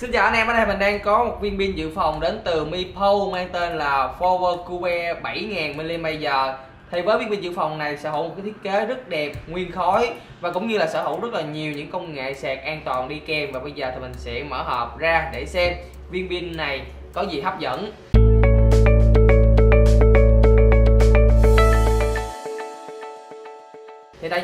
Xin chào anh em, ở đây mình đang có một viên pin dự phòng đến từ Mipo mang tên là Forward Cube 7000 mAh thì với viên pin dự phòng này sở hữu một cái thiết kế rất đẹp, nguyên khối và cũng như là sở hữu rất là nhiều những công nghệ sạc an toàn đi kèm. Và bây giờ thì mình sẽ mở hộp ra để xem viên pin này có gì hấp dẫn.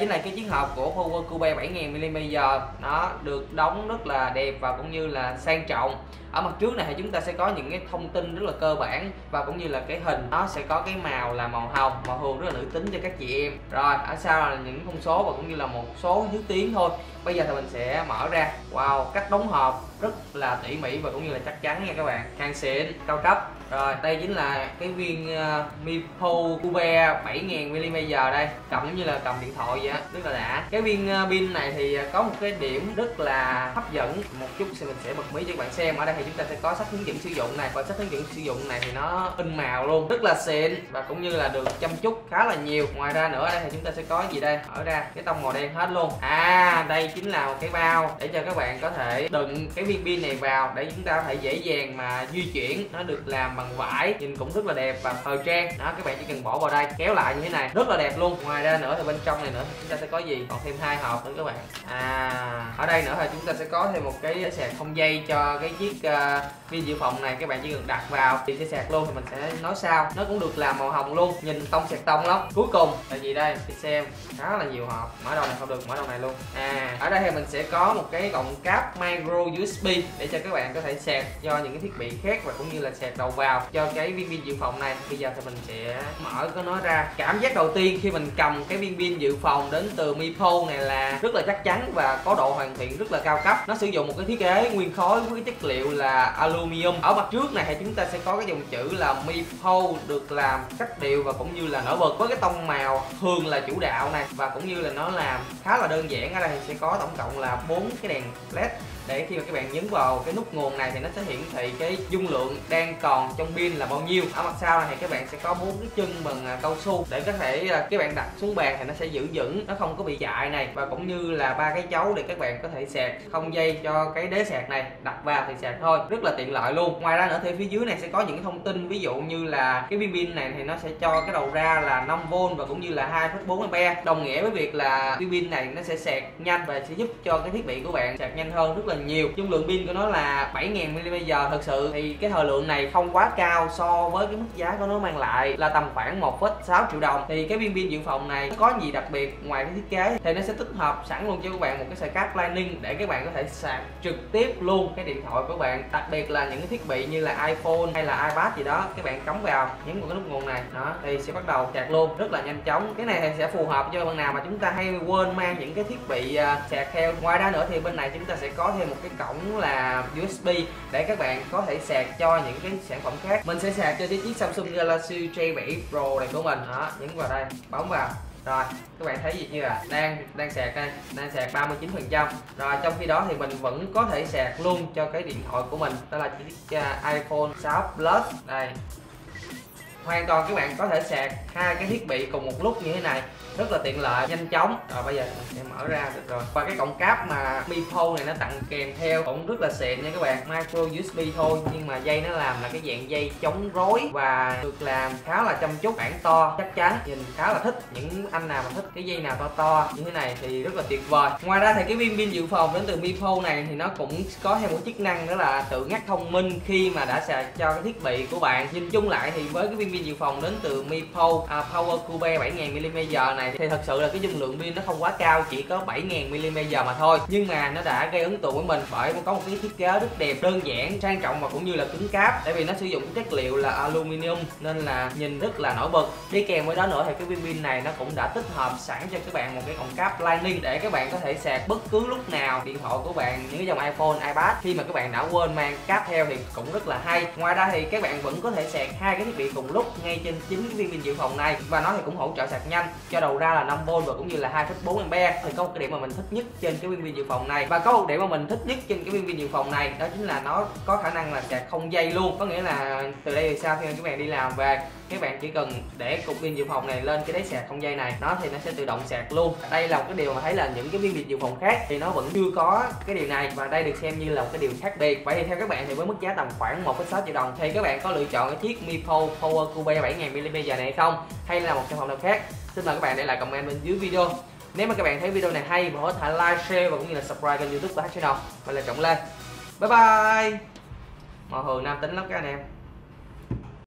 Đây chính là cái chiếc hộp của Power Cube 7000mm nó được đóng rất là đẹp và cũng như là sang trọng. Ở mặt trước này thì chúng ta sẽ có những cái thông tin rất là cơ bản và cũng như là cái hình nó sẽ có cái màu là màu hồng, màu hường rất là nữ tính cho các chị em. Rồi, ở sau là những thông số và cũng như là một số thứ tiếng thôi. Bây giờ thì mình sẽ mở ra. Wow, cách đóng hộp rất là tỉ mỉ và cũng như là chắc chắn nha các bạn. Hàng xịn cao cấp. Rồi đây chính là cái viên uh, Mipo Cube 7000 mAh đây. Cầm giống như là cầm điện thoại vậy á rất là đã. Cái viên uh, pin này thì ờ, có một cái điểm rất là hấp dẫn. Một chút thì mình sẽ bật mí cho các bạn xem. Ở đây thì chúng ta sẽ có sách hướng dẫn sử dụng này. Và sách hướng dẫn sử dụng này thì nó in màu luôn rất là xịn và cũng như là được chăm chút khá là nhiều. Ngoài ra nữa ở đây thì chúng ta sẽ có gì đây? Ở ra cái tông màu đen hết luôn. À đây chính là một cái bao để cho các bạn có thể đựng cái viên pin này vào để chúng ta có thể dễ dàng mà di chuyển. Nó được làm bằng vải nhìn cũng rất là đẹp và thời trang. Đó các bạn chỉ cần bỏ vào đây kéo lại như thế này rất là đẹp luôn. Ngoài ra nữa thì bên trong này nữa chúng ta sẽ có gì? Còn thêm hai hộp nữa các bạn. À ở đây nữa thì chúng ta sẽ có thêm một cái sạc không dây cho cái chiếc uh, pin dự phòng này. Các bạn chỉ cần đặt vào thì sẽ sạc luôn thì mình sẽ nói sao nó cũng được làm màu hồng luôn nhìn tông sạc tông lắm. Cuối cùng là gì đây? Thì xem khá là nhiều hộp. Mở đầu này không được mở đầu này luôn. À ở đây thì mình sẽ có một cái gọng cáp micro USB để cho các bạn có thể sạc cho những cái thiết bị khác và cũng như là sạc đầu vào. Cho cái viên pin dự phòng này bây giờ thì mình sẽ mở cái nó ra. Cảm giác đầu tiên khi mình cầm cái viên pin dự phòng đến từ Mipo này là rất là chắc chắn và có độ hoàn thiện rất là cao cấp. Nó sử dụng một cái thiết kế nguyên khối với cái chất liệu là aluminum. Ở mặt trước này thì chúng ta sẽ có cái dòng chữ là Mipo được làm cách điệu và cũng như là nổi bật với cái tông màu thường là chủ đạo này. Và cũng như là nó làm khá là đơn giản. Ở đây sẽ có tổng cộng là bốn cái đèn led để khi mà các bạn nhấn vào cái nút nguồn này thì nó sẽ hiển thị cái dung lượng đang còn trong pin là bao nhiêu. Ở mặt sau này thì các bạn sẽ có bốn cái chân bằng à, cao su để có thể à, các bạn đặt xuống bàn thì nó sẽ giữ vững nó không có bị chạy này. Và cũng như là ba cái chấu để các bạn có thể sạc không dây cho cái đế sạc này đặt vào thì sạc thôi. Rất là tiện lợi luôn. Ngoài ra nữa thì phía dưới này sẽ có những thông tin ví dụ như là cái pin pin này thì nó sẽ cho cái đầu ra là 5V và cũng như là 2,4 ampere. Đồng nghĩa với việc là pin pin này nó sẽ sạc nhanh và sẽ giúp cho cái thiết bị của bạn sạc nhanh hơn rất là nhiều. Dung lượng pin của nó là 7000 mAh thật sự thì cái thời lượng này không quá cao so với cái mức giá của nó mang lại là tầm khoảng 1,6 triệu đồng. Thì cái viên pin dự phòng này có gì đặc biệt ngoài cái thiết kế thì nó sẽ tích hợp sẵn luôn cho các bạn một cái sạc cáp lightning để các bạn có thể sạc trực tiếp luôn cái điện thoại của bạn. Đặc biệt là những cái thiết bị như là iPhone hay là iPad gì đó các bạn cắm vào nhấn vào cái nút nguồn này đó thì sẽ bắt đầu sạc luôn rất là nhanh chóng. Cái này thì sẽ phù hợp cho bạn nào mà chúng ta hay quên mang những cái thiết bị à, sạc theo. Ngoài ra nữa thì bên này chúng ta sẽ có thêm một cái cổng là USB để các bạn có thể sạc cho những cái sản phẩm khác. Mình sẽ sạc cho chiếc Samsung Galaxy J7 Pro này của mình. Đó, nhấn vào đây, bấm vào. Rồi, các bạn thấy gì? Chưa là đang đang sạc đây, đang sạc 39 phần trăm. Rồi, trong khi đó thì mình vẫn có thể sạc luôn cho cái điện thoại của mình. Đó là chiếc à, iPhone 6 Plus. Đây hoàn toàn các bạn có thể sạc hai cái thiết bị cùng một lúc như thế này. Rất là tiện lợi, nhanh chóng. Rồi bây giờ mình sẽ mở ra được rồi. Và cái cổng cáp mà mi phone này nó tặng kèm theo cũng rất là xịn nha các bạn. Micro USB thôi, nhưng mà dây nó làm là cái dạng dây chống rối và được làm khá là chăm chút. Bản to, chắc chắn. Nhìn khá là thích. Những anh nào mà thích cái dây nào to to như thế này thì rất là tuyệt vời. Ngoài ra thì cái viên pin dự phòng đến từ mi phone này thì nó cũng có thêm một chức năng đó là tự ngắt thông minh khi mà đã sạc cho cái thiết bị của bạn. Nhìn chung lại thì với cái viên pin dự phòng đến từ Mipo à, Power Cube 7000 mAh này. Thì thật sự là cái dung lượng pin nó không quá cao chỉ có 7000 mAh mà thôi. Nhưng mà nó đã gây ấn tượng với mình bởi có một cái thiết kế rất đẹp đơn giản sang trọng và cũng như là cứng cáp. Tại vì nó sử dụng cái chất liệu là aluminum nên là nhìn rất là nổi bật. Đi kèm với đó nữa thì cái viên pin này nó cũng đã tích hợp sẵn cho các bạn một cái cổng cáp lightning để các bạn có thể sạc bất cứ lúc nào. Điện thoại của bạn những cái dòng iPhone, iPad khi mà các bạn đã quên mang cáp theo thì cũng rất là hay. Ngoài ra thì các bạn vẫn có thể sạc hai cái thiết bị cùng lúc ngay trên chính cái viên pin dự phòng này. Và nó thì cũng hỗ trợ sạc nhanh cho đầu ra là 5V và cũng như là 2,4 A thì có một cái điểm mà mình thích nhất trên cái viên pin dự phòng này. Và có một điểm mà mình thích nhất trên cái viên pin dự phòng này đó chính là nó có khả năng là sạc không dây luôn. Có nghĩa là từ đây về sau khi các bạn đi làm về các bạn chỉ cần để cục pin dự phòng này lên cái đáy sạc không dây này nó thì nó sẽ tự động sạc luôn. Đây là một cái điều mà thấy là những cái viên dự phòng khác thì nó vẫn chưa có cái điều này. Và đây được xem như là một cái điều khác biệt. Vậy thì theo các bạn thì với mức giá tầm khoảng 1,6 triệu đồng thì các bạn có lựa chọn cái chiếc Mipo Power Cube 7000 mAh này không? Hay là một sản phẩm nào khác? Xin mời các bạn để lại comment bên dưới video. Nếu mà các bạn thấy video này hay và có thể like, share và cũng như là subscribe kênh youtube của H channel, Mình là trọng lê. Bye bye! Màu hường nam tính lắm các anh em.